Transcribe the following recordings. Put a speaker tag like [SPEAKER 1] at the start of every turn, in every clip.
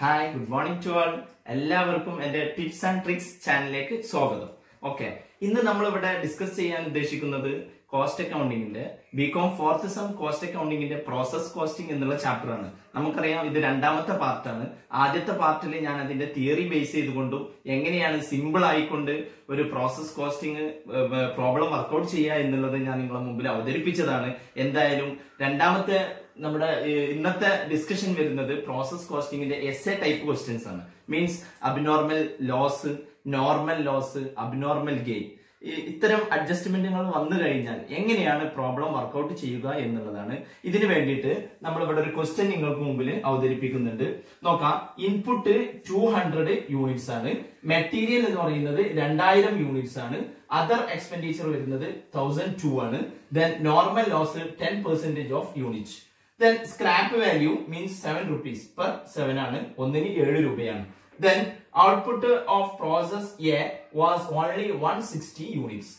[SPEAKER 1] Hi good morning to all എല്ലാവർക്കും എന്റെ tips and tricks ചാനലിലേക്ക് സ്വാഗതം. ഓക്കെ ഇന്ന് നമ്മൾ ഇവിടെ ഡിസ്കസ് ചെയ്യാൻ ഉദ്ദേശിക്കുന്നത് കോസ്റ്റ് അക്കൗണ്ടിങ്ങിന്റെ ബികോം ഫോർത്ത് സം കോസ്റ്റ് അക്കൗണ്ടിങ്ങിന്റെ പ്രോസസ് കോസ്റ്റിംഗ് എന്നുള്ള ചാപ്റ്റർ ആണ്. നമുക്കറിയാം ഇത് രണ്ടാമത്തെ പാർട്ടാണ് ആദ്യത്തെ പാർട്ടിൽ ഞാൻ അതിന്റെ തിയറി ബേസ് ചെയ്തുകൊണ്ടും എങ്ങനെയാണ് സിമ്പിൾ ആയിക്കൊണ്ട് ഒരു പ്രോസസ് കോസ്റ്റിംഗ് പ്രോബ്ലം വർക്കൗട്ട് ചെയ്യുക എന്നുള്ളത് ഞാൻ നിങ്ങളെ മുമ്പിൽ അവതരിപ്പിച്ചതാണ്. എന്തായാലും രണ്ടാമത്തെ നമ്മുടെ ഇന്നത്തെ ഡിസ്കഷൻ വരുന്നത് പ്രോസസ് കോസ്റ്റിംഗിന്റെ എസ് എ ടൈപ്പ് ക്വസ്റ്റ്യൻസ് ആണ്. Means abnormal loss normal loss abnormal gain ഇത്തരം അഡ്ജസ്റ്റ്മെന്റുകൾ വന്നു കഴിഞ്ഞാൽ എങ്ങനെയാണ് പ്രോബ്ലം വർക്കൗട്ട് ചെയ്യുക എന്നുള്ളതാണ്. ഇതിനു വേണ്ടിയിട്ട് നമ്മൾ ഇവിടെ ഒരു ക്വസ്റ്റ്യൻ നിങ്ങൾക്ക് മുമ്പിൽ അവതരിപ്പിക്കുന്നുണ്ട്. നോക്കാം. ഇൻപുട്ട് ടു ഹൺഡ്രഡ് യൂണിറ്റ്സ് ആണ്. മെറ്റീരിയൽ എന്ന് പറയുന്നത് രണ്ടായിരം യൂണിറ്റ്സ് ആണ്. അതർ എക്സ്പെൻഡിച്ചർ വരുന്നത് തൗസൻഡ് ടു ആണ്. Then normal loss ten percentage of unit then scrap value means seven rupees per seven ആണ്. ഒന്നിന് ഏഴ് രൂപയാണ്. Then output of process A only one sixty units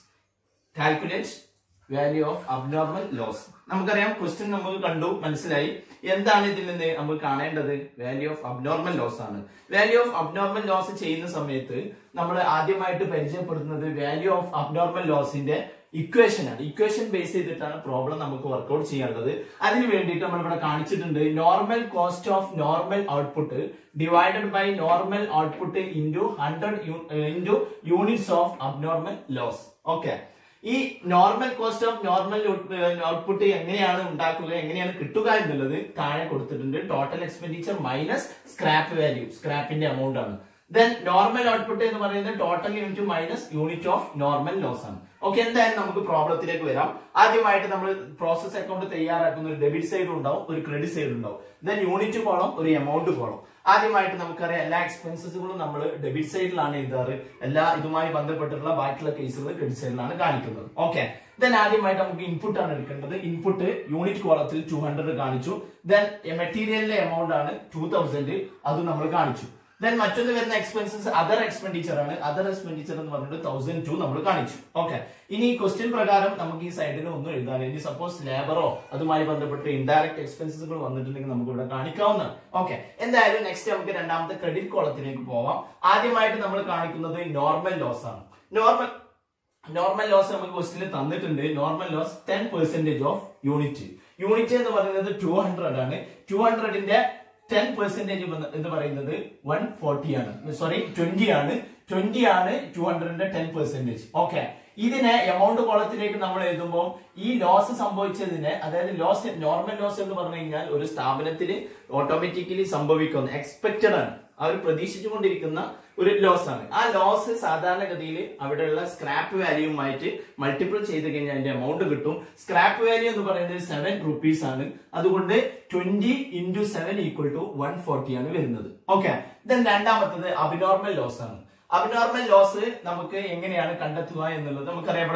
[SPEAKER 1] calculate value of abnormal loss നമുക്കറിയാം question നമുക്ക് കണ്ടു മനസ്സിലായി. എന്താണ് ഇതിൽ നിന്ന് നമ്മൾ കാണേണ്ടത്? വാല്യൂ ഓഫ് അബ്നോർമൽ ലോസ് ആണ്. വാല്യൂ ഓഫ് അബ്നോർമൽ ലോസ് ചെയ്യുന്ന സമയത്ത് നമ്മൾ ആദ്യമായിട്ട് പരിചയപ്പെടുത്തുന്നത് വാല്യൂ ഓഫ് അബ്നോർമൽ ലോസിന്റെ ഇക്വേഷൻ ആണ്. ഇക്വേഷൻ ബേസ് ചെയ്തിട്ടാണ് പ്രോബ്ലം നമുക്ക് വർക്ക്ഔട്ട് ചെയ്യാനുള്ളത് അതിന് വേണ്ടിയിട്ട് നമ്മൾ ഇവിടെ കാണിച്ചിട്ടുണ്ട് normal cost of normal output divided by normal output into hundred into units of abnormal loss okay ഈ normal cost of normal output എങ്ങനെയാണ് ഉണ്ടാക്കുക എങ്ങനെയാണ് കിട്ടുക എന്നുള്ളത് താഴെ കൊടുത്തിട്ടുണ്ട്. Total expenditure minus scrap value സ്ക്രാപ്പിന്റെ amount ആണ്. ദെൻ നോർമൽ ഔട്ട്പുട്ട് എന്ന് പറയുന്നത് total unit minus unit of normal loss ആണ്. ഓക്കെ എന്തായാലും നമുക്ക് പ്രോബ്ലത്തിലേക്ക് വരാം. ആദ്യമായിട്ട് നമ്മൾ പ്രോസസ് അക്കൗണ്ട് തയ്യാറാക്കുന്ന ഒരു ഡെബിറ്റ് സൈഡ് ഉണ്ടാവും ഒരു ക്രെഡിറ്റ് സൈഡ് ഉണ്ടാവും. ദെൻ യൂണിറ്റ് കോളം ഒരു എമൗണ്ട് കോളം ആദ്യമായിട്ട് നമുക്കറിയാം എല്ലാ എക്സ്പെൻസസുകളും നമ്മൾ ഡെബിറ്റ് സൈഡിലാണ് എഴുതാറ്. എല്ലാ ഇതുമായി ബന്ധപ്പെട്ടിട്ടുള്ള ബാക്കിയുള്ള കേസുകൾ ക്രെഡിറ്റ് സൈഡിലാണ് കാണിക്കുന്നത്. ഓക്കെ ദെൻ ആദ്യമായിട്ട് നമുക്ക് ഇൻപുട്ട് ആണ് എടുക്കേണ്ടത്. ഇൻപുട്ട് യൂണിറ്റ് കോളത്തിൽ ടു ഹൺഡ്രഡ് കാണിച്ചു. ദെൻ മെറ്റീരിയലിന്റെ എമൗണ്ട് ആണ് ടു തൗസൻഡ് അത് നമ്മൾ കാണിച്ചു. ദെൻ മറ്റൊന്ന് വരുന്ന എക്സ്പെൻസസ് അതർ എക്സ്പെൻഡിച്ചർ ആണ്. അതർ എക്സ്പെൻഡിച്ചർ എന്ന് പറഞ്ഞിട്ട് തൗസൻഡ് ടു നമ്മൾ കാണിച്ചു. ഓക്കെ ഇനി ഈ ക്വസ്റ്റ്യൻ പ്രകാരം നമുക്ക് ഈ സൈഡിൽ ഒന്നും എഴുതാൻ ഇനി സപ്പോസ് ലേബറോ അതുമായി ബന്ധപ്പെട്ട് ഇൻഡയറക്ട് എക്സ്പെൻസസുകൾ വന്നിട്ടുണ്ടെങ്കിൽ നമുക്ക് ഇവിടെ കാണിക്കാവുന്നതാണ് ഓക്കെ എന്തായാലും നെക്സ്റ്റ് നമുക്ക് രണ്ടാമത്തെ ക്രെഡിറ്റ് കോളത്തിലേക്ക് പോവാം. ആദ്യമായിട്ട് നമ്മൾ കാണിക്കുന്നത് നോർമൽ ലോസ് ആണ്. നോർമൽ നോർമൽ ലോസ് നമുക്ക് ക്വസ്റ്റിൽ തന്നിട്ടുണ്ട്. Normal loss ten percentage of unit unit എന്ന് പറയുന്നത് ടു ഹൺഡ്രഡ് ആണ്. ടു ഹൺഡ്രഡിന്റെ ടെൻ പെർസെന്റേജ് എന്ന് പറയുന്നത് വൺ ഫോർട്ടി ആണ്. സോറി ട്വന്റി ആണ്. ട്വന്റി ആണ് ടു ഹൺഡ്രഡിന്റെ ടെൻ പെർസെന്റേജ് ഓക്കെ ഇതിനെ എമൗണ്ട് കോളത്തിലേക്ക് നമ്മൾ എഴുതുമ്പോൾ ഈ ലോസ് സംഭവിച്ചതിന് അതായത് ലോസ് നോർമൽ ലോസ് എന്ന് പറഞ്ഞു കഴിഞ്ഞാൽ ഒരു സ്ഥാപനത്തിൽ ഓട്ടോമാറ്റിക്കലി സംഭവിക്കുന്നു എക്സ്പെക്റ്റഡ് ആണ്. അവർ പ്രതീക്ഷിച്ചുകൊണ്ടിരിക്കുന്ന ഒരു ലോസ് ആണ്. ആ ലോസ് സാധാരണഗതിയിൽ അവിടെയുള്ള സ്ക്രാപ്പ് വാല്യൂമായിട്ട് മൾട്ടിപ്പിൾ ചെയ്ത് കഴിഞ്ഞാൽ അതിന്റെ എമൗണ്ട് കിട്ടും. സ്ക്രാപ്പ് വാല്യൂ എന്ന് പറയുന്നത് സെവൻ റുപ്പീസ് ആണ്. അതുകൊണ്ട് twenty into seven equal to one forty ആണ് വരുന്നത്. ഓക്കെ ദെൻ രണ്ടാമത്തത് അബിനോർമൽ ലോസ് ആണ്. അബ്നോർമൽ ലോസ് നമുക്ക് എങ്ങനെയാണ് കണ്ടെത്തുക എന്നുള്ളത് നമുക്കറിയാം.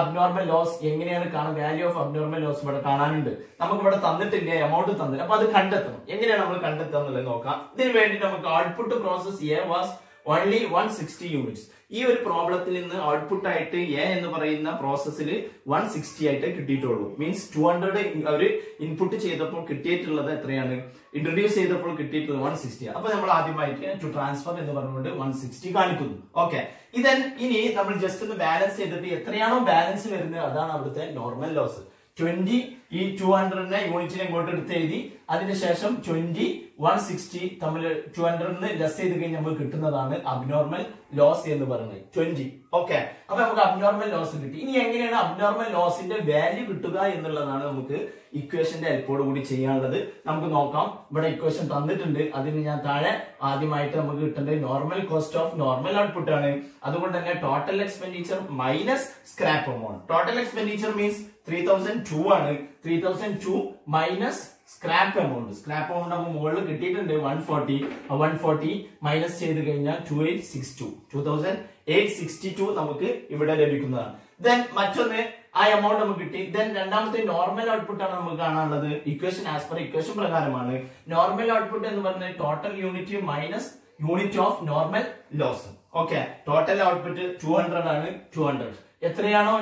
[SPEAKER 1] അബ്നോർമൽ ലോസ് എങ്ങനെയാണ് കാണാൻ വാല്യൂ ഓഫ് അബ്നോർമൽ ലോസ് ഇവിടെ കാണാനുണ്ട്. നമുക്ക് ഇവിടെ തന്നിട്ടില്ല എമൗണ്ട് തന്നില്ല അപ്പൊ അത് കണ്ടെത്തണം. എങ്ങനെയാണ് നമ്മൾ കണ്ടെത്തുക എന്നുള്ളത് നോക്കാം. ഇതിനു വേണ്ടി നമുക്ക് output process A was only one sixty units ഈ ഒരു പ്രോബ്ലത്തിൽ നിന്ന് ഔട്ട്പുട്ട് ആയിട്ട് എ എന്ന് പറയുന്ന പ്രോസസ്സിൽ വൺ സിക്സ്റ്റി ആയിട്ട് കിട്ടിയിട്ടുള്ളൂ. മീൻസ് ടു ഹൺഡ്രഡ് അവർ ഇൻപുട്ട് ചെയ്തപ്പോൾ കിട്ടിയിട്ടുള്ളത് എത്രയാണ്? ഇൻട്രൊഡ്യൂസ് ചെയ്തപ്പോൾ കിട്ടിയിട്ടുള്ളത് വൺ സിക്സ്റ്റി അപ്പൊ നമ്മൾ ആദ്യമായിട്ട് ടു ട്രാൻസ്ഫർ എന്ന് പറഞ്ഞുകൊണ്ട് വൺ സിക്സ്റ്റി കാണിക്കുന്നു. ഓക്കെ ഇതൻ ഇനി നമ്മൾ ജസ്റ്റ് ഒന്ന് ബാലൻസ് ചെയ്തിട്ട് എത്രയാണോ ബാലൻസ് വരുന്നത് അതാണ് അവിടുത്തെ നോർമൽ ലോസ് ട്വന്റി ഈ ടു ഹൺഡ്രഡിനെ യൂണിറ്റിനെ ഇങ്ങോട്ട് എടുത്ത് എഴുതി അതിനുശേഷം ട്വന്റി വൺ സിക്സ്റ്റി തമ്മിൽ ടു ഹൺഡ്രഡിന് ലെസ് ചെയ്ത് കഴിഞ്ഞാൽ നമുക്ക് കിട്ടുന്നതാണ് അബ്നോർമൽ ലോസ് എന്ന് പറയുന്നത്. ട്വന്റി ഓക്കെ അപ്പൊ നമുക്ക് അബ്നോർമൽ ലോസ് കിട്ടി. ഇനി എങ്ങനെയാണ് അബ്നോർമൽ ലോസിന്റെ വാല്യൂ കിട്ടുക എന്നുള്ളതാണ് നമുക്ക് ഇക്വേഷന്റെ ഹെൽപ്പോട് കൂടി ചെയ്യാനുള്ളത്. നമുക്ക് നോക്കാം. ഇവിടെ ഇക്വേഷൻ തന്നിട്ടുണ്ട്. അതിന് ഞാൻ താഴെ ആദ്യമായിട്ട് നമുക്ക് കിട്ടേണ്ടത് normal cost of normal output ആണ്. അതുകൊണ്ട് തന്നെ total expenditure minus scrap amount total expenditure means three thousand two ആണ്. Three thousand two minus scrap amount scrap amount നമുക്ക് മുകളിൽ കിട്ടിയിട്ടുണ്ട് one forty one forty minus ചെയ്ത് കഴിഞ്ഞാൽ two eight six two two thousand eight sixty two നമുക്ക് ഇവിടെ ലഭിക്കുന്നതാണ്. Then മറ്റൊന്ന് ആ എമൗണ്ട് നമുക്ക് കിട്ടി. ദെൻ രണ്ടാമത്തെ നോർമൽ ഔട്ട്പുട്ട് ആണ് നമുക്ക് കാണാനുള്ളത്. ഇക്വേഷൻ ആസ് പെർ ഇക്വേഷൻ പ്രകാരമാണ്. നോർമൽ ഔട്ട്പുട്ട് എന്ന് പറഞ്ഞാൽ total unit minus unit of normal loss okay total output two hundred ആണ് ടു ഹൺഡ്രഡ് എത്രയാണോ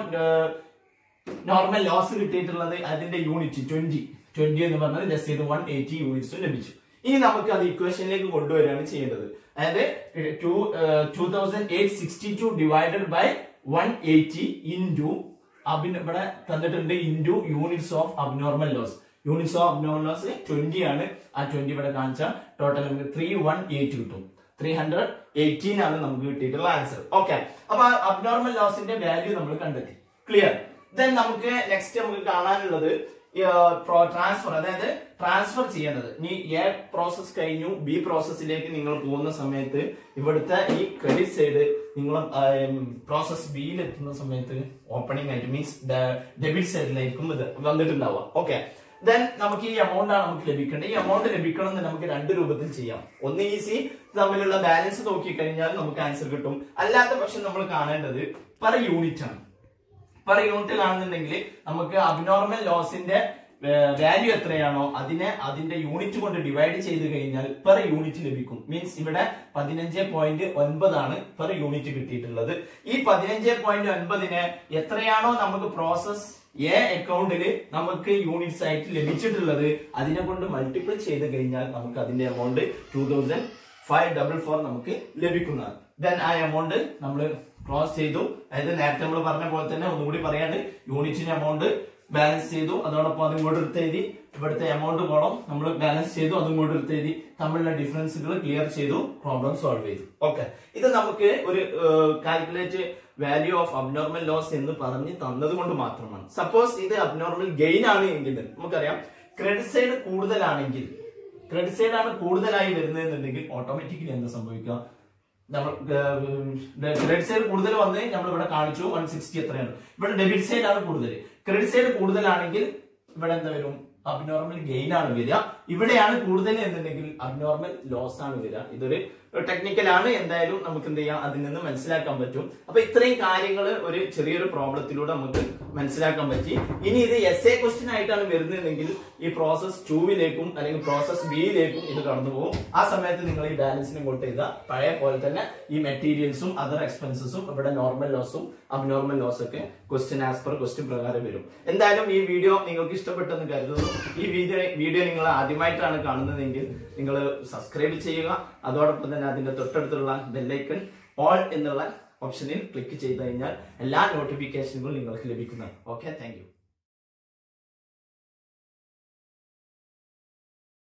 [SPEAKER 1] നോർമൽ ലോസ് കിട്ടിയിട്ടുള്ളത് അതിന്റെ യൂണിറ്റ് ട്വന്റി ട്വന്റി എന്ന് പറഞ്ഞാൽ ജസ്റ്റ് ചെയ്ത് വൺ എയ്റ്റി യൂണിറ്റ്സ് ലഭിച്ചു. ഇനി നമുക്ക് അത് ഇക്വേഷനിലേക്ക് കൊണ്ടുവരികയാണ് ചെയ്യേണ്ടത്. അതായത് two two thousand eight sixty two divided by one eighty into Abin ഇവിടെ തന്നിട്ടുണ്ട് into units of abnormal loss units of abnormal loss twenty ആണ്. ആ ട്വന്റി ഇവിടെ കാണിച്ച ടോട്ടൽ നമുക്ക് ത്രീ വൺ എയ്റ്റ് കിട്ടും. ത്രീ ഹൺഡ്രഡ് എയ്റ്റീൻ ആണ് നമുക്ക് കിട്ടിയിട്ടുള്ള ആൻസർ ഓക്കെ അപ്പൊ അബ്നോർമൽ ലോസിന്റെ വാല്യൂ നമ്മൾ കണ്ടെത്തി. ക്ലിയർ ദെൻ നമുക്ക് നെക്സ്റ്റ് നമുക്ക് കാണാനുള്ളത് ട്രാൻസ്ഫർ അതായത് ട്രാൻസ്ഫർ ചെയ്യേണ്ടത്. ഇനി എ പ്രോസസ് കഴിഞ്ഞു ബി പ്രോസസ്സിലേക്ക് നിങ്ങൾ പോകുന്ന സമയത്ത് ഇവിടുത്തെ ഈ ക്രെഡിറ്റ് സൈഡ് നിങ്ങൾ പ്രോസസ് ബിയിൽ എത്തുന്ന സമയത്ത് ഓപ്പണിംഗ് ആയിട്ട് മീൻസ് ഡെബിറ്റ് സൈഡിലായിരിക്കും ഇത് വന്നിട്ടുണ്ടാവുക. ഓക്കെ ദെൻ നമുക്ക് ഈ എമൗണ്ട് ആണ് നമുക്ക് ലഭിക്കേണ്ടത്. ഈ എമൗണ്ട് ലഭിക്കണം എന്ന് നമുക്ക് രണ്ട് രൂപത്തിൽ ചെയ്യാം. ഒന്ന് ഈസി തമ്മിലുള്ള ബാലൻസ് നോക്കി കഴിഞ്ഞാൽ നമുക്ക് ആൻസർ കിട്ടും. അല്ലാത്ത പക്ഷം നമ്മൾ കാണേണ്ടത് പല യൂണിറ്റ് ആണ്. പെർ യൂണിറ്റ് കാണുന്നുണ്ടെങ്കിൽ നമുക്ക് അബ്നോർമൽ ലോസിന്റെ വാല്യൂ എത്രയാണോ അതിനെ അതിന്റെ യൂണിറ്റ് കൊണ്ട് ഡിവൈഡ് ചെയ്ത് കഴിഞ്ഞാൽ പെർ യൂണിറ്റ് ലഭിക്കും. മീൻസ് ഇവിടെ പതിനഞ്ച് പോയിന്റ് ഒൻപതാണ് പെർ യൂണിറ്റ് കിട്ടിയിട്ടുള്ളത്. ഈ പതിനഞ്ച് പോയിന്റ് ഒൻപതിന് എത്രയാണോ നമുക്ക് പ്രോസസ് എ അക്കൗണ്ടിൽ നമുക്ക് യൂണിറ്റ്സ് ആയിട്ട് ലഭിച്ചിട്ടുള്ളത് അതിനെ കൊണ്ട് മൾട്ടിപ്ലൈ ചെയ്ത് കഴിഞ്ഞാൽ നമുക്ക് അതിന്റെ amount two thousand five double four നമുക്ക് ലഭിക്കുന്നതാണ്. ദെൻ ആ എമൗണ്ട് നമ്മൾ ക്ലോസ് ചെയ്തു. അതായത് നേരത്തെ നമ്മൾ പറഞ്ഞ പോലെ തന്നെ ഒന്നുകൂടി പറയാണ് യൂണിറ്റിന്റെ എമൗണ്ട് ബാലൻസ് ചെയ്തു. അതോടൊപ്പം അതും കൂടെ എടുത്ത് എഴുതി. ഇവിടുത്തെ എമൗണ്ട് കോളം നമ്മൾ ബാലൻസ് ചെയ്തു. അതും എടുത്ത് എഴുതി. തമ്മിലുള്ള ഡിഫറൻസുകൾ ക്ലിയർ ചെയ്തു. പ്രോബ്ലം സോൾവ് ചെയ്തു. ഓക്കെ ഇത് നമുക്ക് ഒരു calculate value of abnormal loss എന്ന് പറഞ്ഞ് തന്നത് കൊണ്ട് മാത്രമാണ്. സപ്പോസ് ഇത് അബ്നോർമൽ ഗെയിൻ ആണ് എങ്കിൽ നമുക്കറിയാം. ക്രെഡിറ്റ് സൈഡ് കൂടുതലാണെങ്കിൽ ക്രെഡിറ്റ് സൈഡ് ആണ് കൂടുതലായി വരുന്നതെന്നുണ്ടെങ്കിൽ ഓട്ടോമാറ്റിക്കലി എന്താ സംഭവിക്കുക? നമ്മൾ ക്രെഡിറ്റ് സൈഡ് കൂടുതൽ വന്ന് നമ്മൾ ഇവിടെ കാണിച്ചു. വൺ സിക്സ്റ്റി എത്രയാണ്. ഇവിടെ ഡെബിറ്റ് സൈഡ് ആണ് കൂടുതൽ. ക്രെഡിറ്റ് സൈഡ് കൂടുതലാണെങ്കിൽ ഇവിടെ എന്താ വരും? അബ്നോർമൽ ഗെയിൻ ആണ് വരിക. ഇവിടെയാണ് കൂടുതൽ എന്നുണ്ടെങ്കിൽ അബ്നോർമൽ ലോസ് ആണ് വരിക. ഇതൊരു ടെക്നിക്കൽ ആണ്. എന്തായാലും നമുക്ക് എന്ത് ചെയ്യാം? അതിൽ നിന്ന് മനസ്സിലാക്കാൻ പറ്റും. അപ്പൊ ഇത്രയും കാര്യങ്ങൾ ഒരു ചെറിയൊരു പ്രോബ്ലത്തിലൂടെ നമുക്ക് മനസ്സിലാക്കാൻ പറ്റി. ഇനി ഇത് എസ് എ ക്വസ്റ്റ്യൻ ആയിട്ടാണ് വരുന്നതെങ്കിൽ ഈ പ്രോസസ് ടൂവിലേക്കും അല്ലെങ്കിൽ പ്രോസസ് ബിയിലേക്കും ഇത് കടന്നു പോകും. ആ സമയത്ത് നിങ്ങൾ ഈ ബാലൻസിനെ കൊണ്ട് ചെയ്ത പഴയ പോലെ തന്നെ ഈ മെറ്റീരിയൽസും അതർ എക്സ്പെൻസസും ഇവിടെ നോർമൽ ലോസും അബ്നോർമൽ ലോസ് ഒക്കെ ക്വസ്റ്റ്യൻ ആസ് പെർ ക്വസ്റ്റ്യൻ പ്രകാരം വരും. എന്തായാലും ഈ വീഡിയോ നിങ്ങൾക്ക് ഇഷ്ടപ്പെട്ടെന്ന് കരുതുന്നു. ഈ വീഡിയോ വീഡിയോ നിങ്ങൾ ആദ്യമായിട്ടാണ് കാണുന്നതെങ്കിൽ നിങ്ങൾ സബ്സ്ക്രൈബ് ചെയ്യുക. അതോടൊപ്പം തന്നെ അതിന്റെ തൊട്ടടുത്തുള്ള ബെല്ലൈക്കൺ ഓൾ എന്നുള്ള ഓപ്ഷനിൽ ക്ലിക്ക് ചെയ്ത് കഴിഞ്ഞാൽ എല്ലാ നോട്ടിഫിക്കേഷനുകളും നിങ്ങൾക്ക് ലഭിക്കുന്നതാണ് ഓക്കെ താങ്ക്